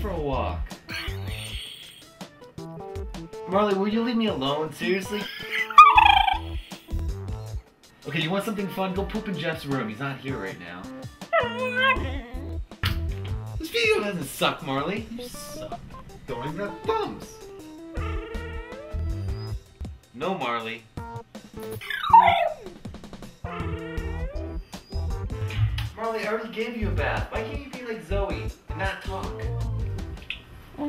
for a walk. Marley, will you leave me alone? Seriously? Okay, you want something fun? Go poop in Jeff's room. He's not here right now. This video doesn't suck, Marley. You suck. Don't even have thumbs. No, Marley. Marley, I already gave you a bath. Why can't you be like Zoey and not talk? Okay,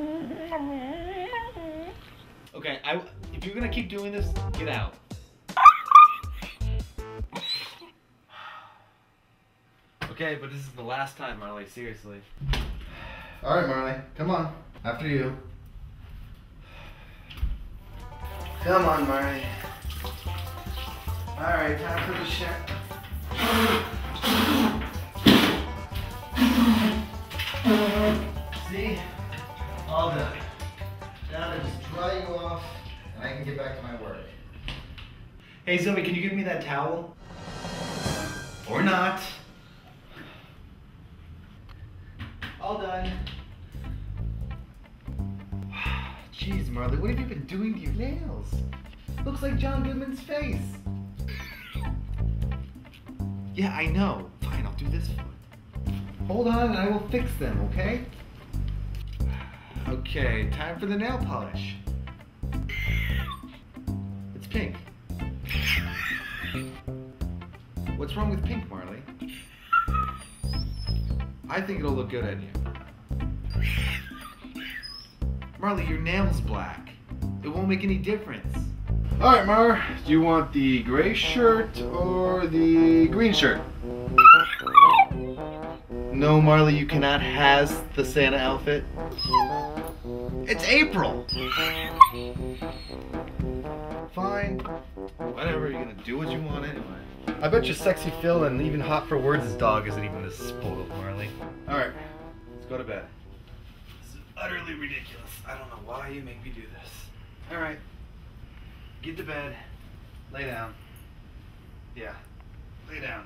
I, if you're gonna keep doing this, get out. Okay, but this is the last time, Marley. Seriously. All right, Marley, come on. After you. Come on, Marley. All right, time for the shower. See? All done. Now to just dry you off, and I can get back to my work. Hey, Zoey, can you give me that towel? Or not. All done. Jeez, Marley, what have you been doing to your nails? Looks like John Goodman's face. Yeah, I know. Fine, I'll do this for you. Hold on, and I will fix them, okay? Okay, time for the nail polish. It's pink. What's wrong with pink, Marley? I think it'll look good on you. Marley, your nail's black. It won't make any difference. All right, Mar. Do you want the gray shirt or the green shirt? No, Marley, you cannot has the Santa outfit. It's April. Fine. Whatever, you're gonna do what you want anyway. I bet you Sexy Phil and even HotForWords' dog isn't even This spoiled, Marley. All right, let's go to bed. This is utterly ridiculous. I don't know why you make me do this. All right, get to bed. Lay down. Yeah, lay down.